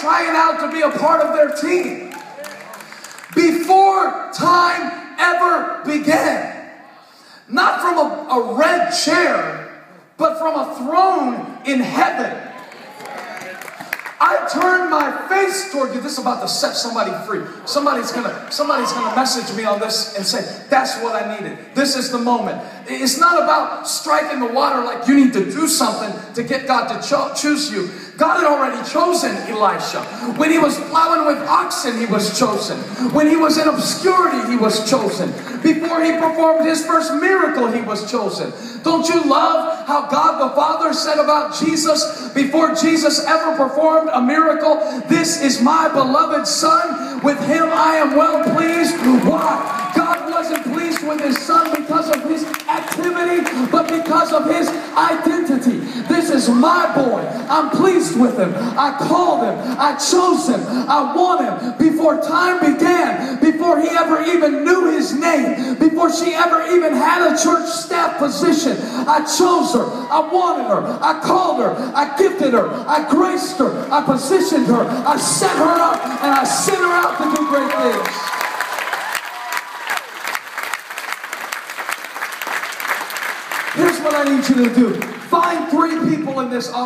trying out to be a part of their team. Before time ever began. Not from a, a red chair, but from a throne in heaven. I turned my face toward you. This is about to set somebody free. Somebody's gonna, somebody's gonna message me on this and say, that's what I needed. This is the moment. It's not about striking the water like you need to do something to get God to cho- choose you. God had already chosen Elisha. When he was plowing with oxen, he was chosen. When he was in obscurity, he was chosen. Before he performed his first miracle, he was chosen. Don't you love how God the Father said about Jesus before Jesus ever performed a miracle? This is my beloved Son. With him I am well pleased. Why? God wasn't pleased with his Son because of his activity, but because of his identity. This is my boy. I'm pleased with him. I called him. I chose him. I want him. Before time began, before he ever even knew his name, before she ever even had a church staff position, I chose her. I wanted her. I called her. I gifted her. I graced her. I positioned her. I set her up and I sent her out to do great things. Here's what I need you to do. Find three people in this